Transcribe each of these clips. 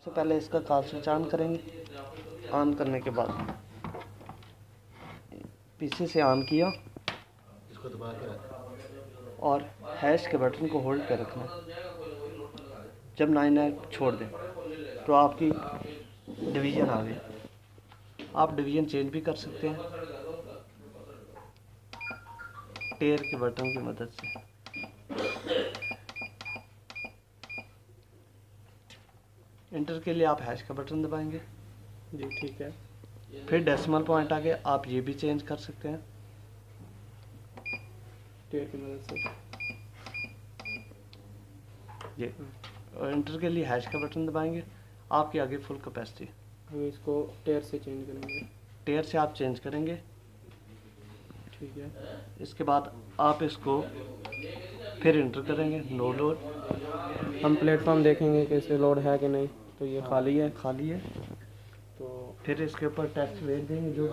सबसे पहले इसका कार स्विच ऑन करेंगे। ऑन करने के बाद। पीछे से ऑन किया। इसको दबा के और हैश के बटन को होल्ड कर रखना। जब नाइन नाइन छोड़ दें तो आपकी डिवीज़न आ गई। आप डिवीज़न चेंज भी कर सकते हैं। टेयर के बटन की मदद से। इंटर के लिए आप हैश का बटन दबाएँगे। जी ठीक है। फिर डेसिमल पॉइंट आगे आप ये भी चेंज कर सकते हैं। टेयर की मदद से। ये और इंटर के लिए हैश का बटन दबाएँगे। आपके आगे फुल कैपेसिटी हम इसको टेयर से चेंज करेंगे। टेयर से आप चेंज करेंगे। ठीक है। इसके बाद आप इसको फिर इंटर करेंगे। नो लोड हम प्लेटफॉर्म देखेंगे कि इसे लोड है कि नहीं तो ये खाली है। खाली है। तो फिर इसके ऊपर टैक्स भेज देंगे जो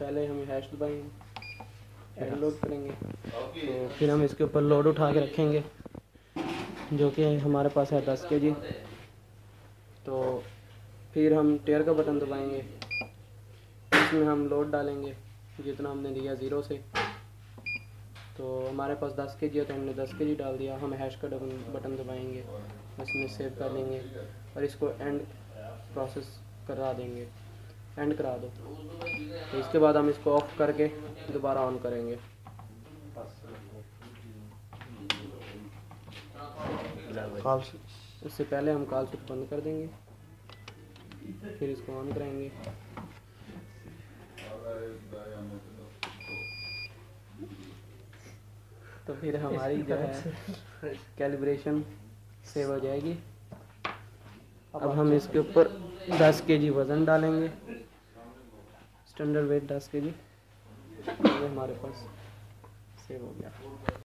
पहले हम हैश दबाएँगे लोड करेंगे। तो फिर हम इसके ऊपर लोड उठा के रखेंगे जो कि हमारे पास है दस के जी। तो फिर हम टेयर का बटन दबाएँगे। इसमें हम लोड डालेंगे जितना हमने दिया ज़ीरो से। तो हमारे पास दस के जी है तो हमने दस के जी डाल दिया। हम हैश का बटन दबाएँगे इसमें सेव कर देंगे और इसको एंड प्रोसेस करा देंगे। एंड करा दो। तो इसके बाद हम इसको ऑफ़ करके दोबारा ऑन करेंगे। कॉल इससे पहले हम कॉल स्विच बंद कर देंगे फिर इसको ऑन करेंगे। तो फिर हमारी जो है कैलिब्रेशन सेव हो जाएगी। अब हम इसके ऊपर 10 के जी वज़न डालेंगे। स्टैंडर्ड वेट 10 के जी ये हमारे पास सेव हो गया।